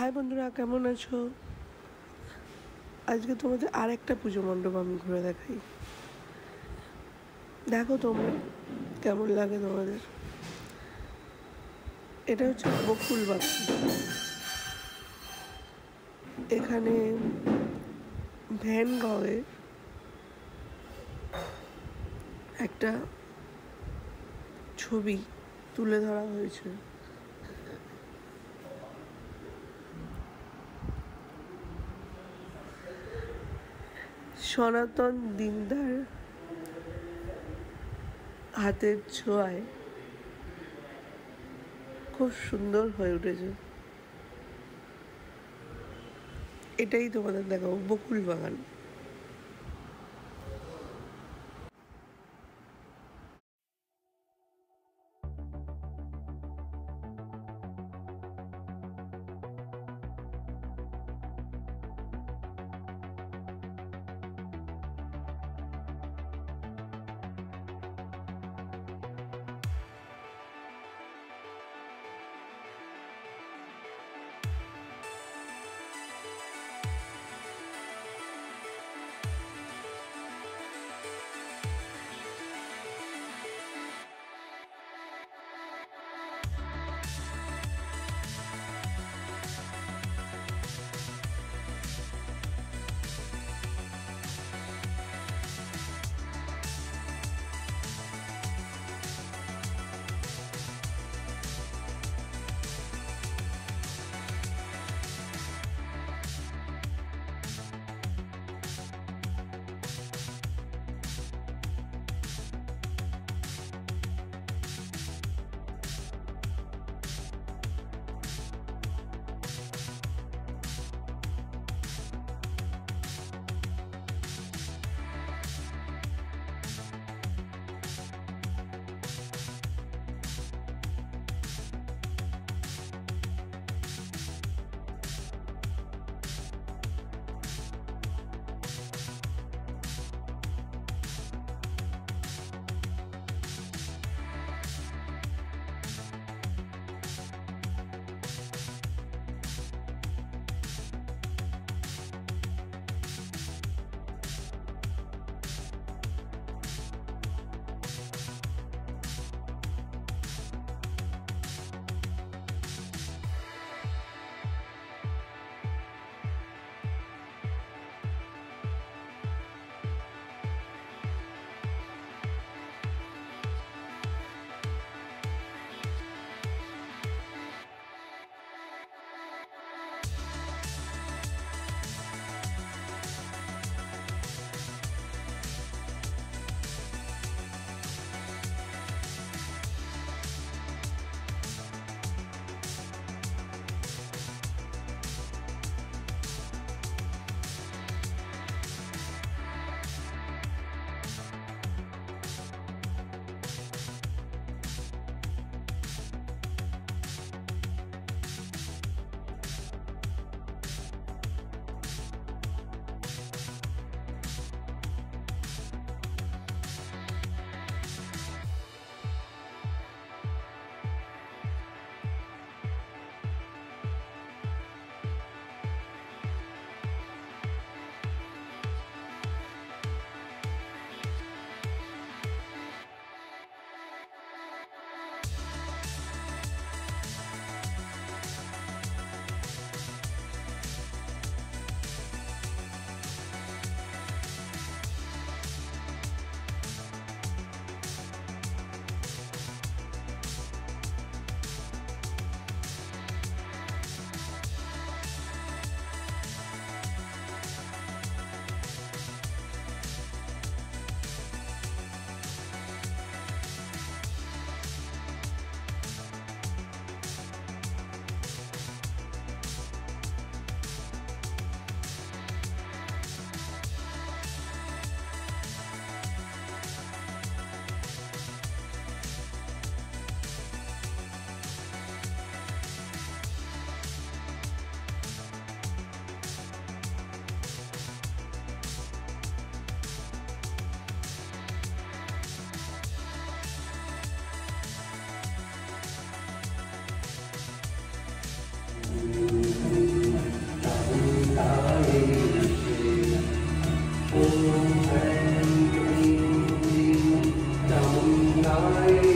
High বন্ধুরা, কেমন আছো? আজকে তোমাদের আর একটা পুজো মণ্ডপ আমি ঘুরে দেখাই। দেখো তোমরা, কেমন লাগে তোমাদের? এটা হচ্ছে বকুল বাগান। এখানে ভ্যান গয়ের একটা ছবি তুলে ধরা হয়েছে। সনাতন দিনদার হাতের ছোঁয়ায় খুব সুন্দর হয়ে উঠেছে। এটাই তোমাদের দেখাবো বকুল বাগান time.